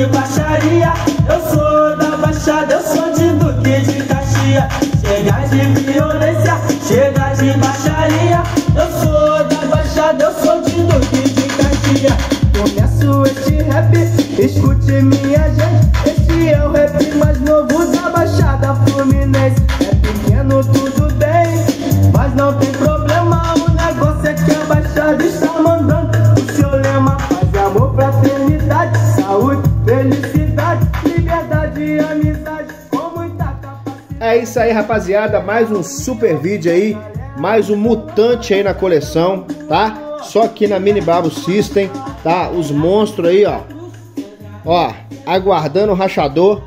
de baixaria, eu sou da baixada, eu sou de Duque de Caxias. Chega de violência, chega de baixaria, eu sou da baixada, eu sou de Duque de Caxias. Começo este rap, escute minha gente. Este é o rap mais novo da Baixada Fluminense. Isso aí, rapaziada. Mais um super vídeo aí. Mais um mutante aí na coleção, tá? Só aqui na Mini Bravo System, tá? Os monstros aí, ó. Ó, aguardando o rachador.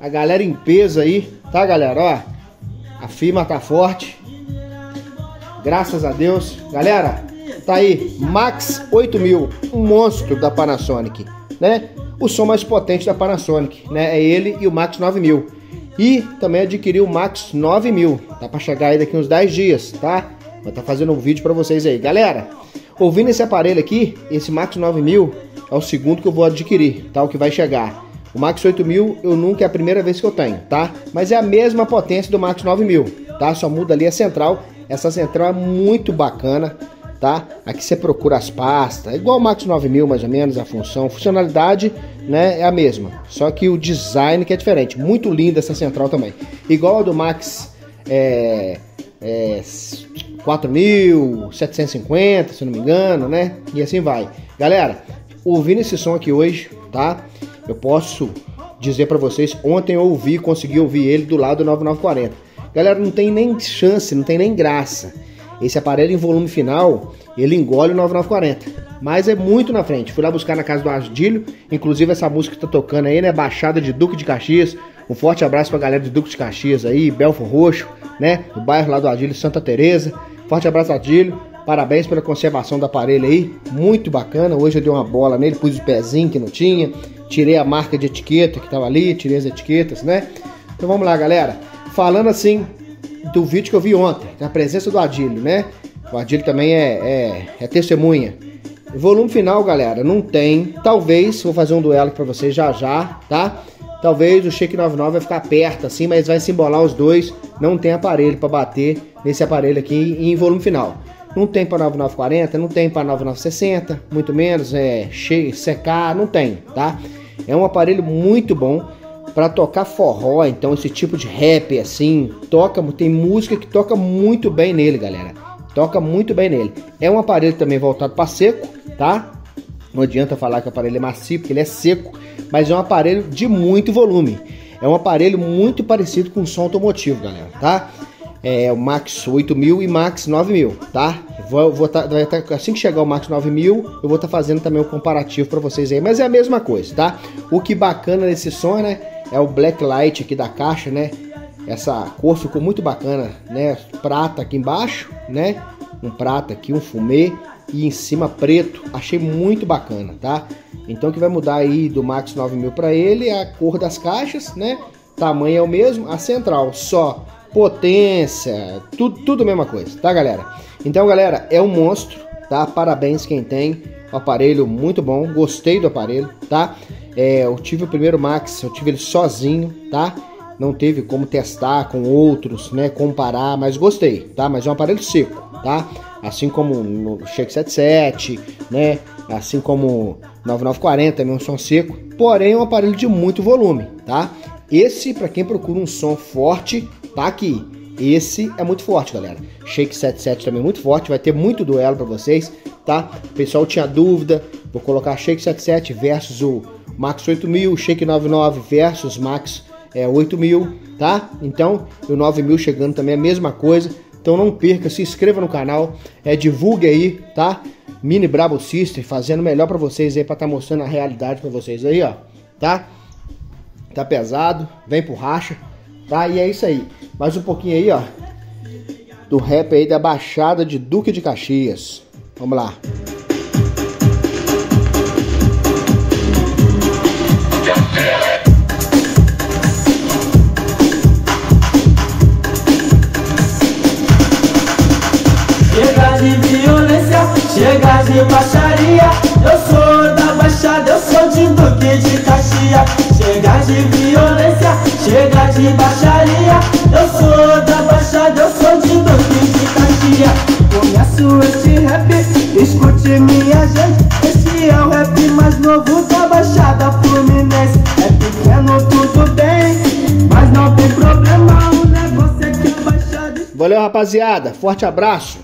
A galera em peso aí, tá, galera? Ó, a firma tá forte. Graças a Deus. Galera, tá aí, Max 8000, um monstro da Panasonic, né? O som mais potente da Panasonic, né? É ele e o Max 9000. E também adquiri o Max 9000, tá para chegar aí daqui uns 10 dias, tá? Vou estar tá fazendo um vídeo para vocês aí. Galera, ouvindo esse aparelho aqui, esse Max 9000 é o segundo que eu vou adquirir, tá? O que vai chegar. O Max 8000 eu nunca é a primeira vez que eu tenho, tá? Mas é a mesma potência do Max 9000, tá? Só muda ali a central. Essa central é muito bacana, tá? Aqui você procura as pastas, é igual o Max 9000 mais ou menos, a função, funcionalidade, né, é a mesma. Só que o design que é diferente. Muito linda essa central também. Igual a do Max é, é, 4.750, se não me engano, né? E assim vai. Galera, ouvindo esse som aqui hoje, tá? Eu posso dizer para vocês, ontem eu ouvi, consegui ouvir ele do lado do 9940. Galera, não tem nem chance, não tem nem graça. Esse aparelho em volume final, ele engole o 9940. Mas é muito na frente. Fui lá buscar na casa do Ardilho, inclusive essa música que tá tocando aí, né? Baixada de Duque de Caxias. Um forte abraço pra galera de Duque de Caxias aí, Belfo Roxo, né? Do bairro lá do Ardilho, Santa Teresa. Forte abraço, Ardilho. Parabéns pela conservação do aparelho aí, muito bacana. Hoje eu dei uma bola nele, pus o pezinho que não tinha, tirei a marca de etiqueta que tava ali, tirei as etiquetas, né? Então vamos lá, galera. Falando assim do vídeo que eu vi ontem, da presença do Adílio, né? O Adílio também é, é, é testemunha. Volume final, galera, não tem. Talvez, vou fazer um duelo para vocês já já, tá? Talvez o Shake 99 vai ficar perto assim, mas vai se embolar os dois. Não tem aparelho para bater nesse aparelho aqui em volume final. Não tem para 9940, não tem para 9960, muito menos é secar, não tem, tá? É um aparelho muito bom para tocar forró, então esse tipo de rap assim, toca, tem música que toca muito bem nele, galera. Toca muito bem nele. É um aparelho também voltado para seco, tá? Não adianta falar que o aparelho é macio, porque ele é seco, mas é um aparelho de muito volume. É um aparelho muito parecido com o som automotivo, galera, tá? É o Max 8000 e Max 9000, tá? Vou, vou tá, tá, assim que chegar o Max 9000, eu vou estar tá fazendo também um comparativo para vocês aí, mas é a mesma coisa, tá? O que bacana nesse som, né, é o black light aqui da caixa, né? Essa cor ficou muito bacana, né? Prata aqui embaixo, né? Um prata aqui, um fumê e em cima preto. Achei muito bacana, tá? Então que vai mudar aí do Max 9000 para ele é a cor das caixas, né? Tamanho é o mesmo, a central só potência, tudo, tudo mesma coisa, tá, galera? Então, galera, é um monstro, tá? Parabéns quem tem. Aparelho muito bom, gostei do aparelho, tá? É, eu tive o primeiro Max, eu tive ele sozinho, tá? Não teve como testar com outros, né? Comparar, mas gostei, tá? Mas é um aparelho seco, tá? Assim como no Shake 77, né? Assim como 9940, também um som seco. Porém, é um aparelho de muito volume, tá? Esse, para quem procura um som forte, tá aqui. Esse é muito forte, galera. Shake 77 também é muito forte, vai ter muito duelo para vocês, tá? O pessoal tinha dúvida, vou colocar Shake 77 versus o Max 8000, Shake 99 versus Max é, 8000, tá? Então, o 9000 chegando também é a mesma coisa. Então não perca, se inscreva no canal, é, divulgue aí, tá? Mini Brabo Sister fazendo melhor para vocês aí, para estar tá mostrando a realidade para vocês aí, ó, tá? Tá pesado, vem pro racha, tá? E é isso aí. Mais um pouquinho aí, ó, do rap aí da Baixada de Duque de Caxias. Vamos lá. de baixaria. Eu sou da baixada, eu sou de Duque de Caxias. Começo esse rap, escute minha gente. Esse é o rap mais novo da baixada fluminense. É pequeno, tudo bem, mas não tem problema. O negócio é que a baixada... Valeu rapaziada, forte abraço!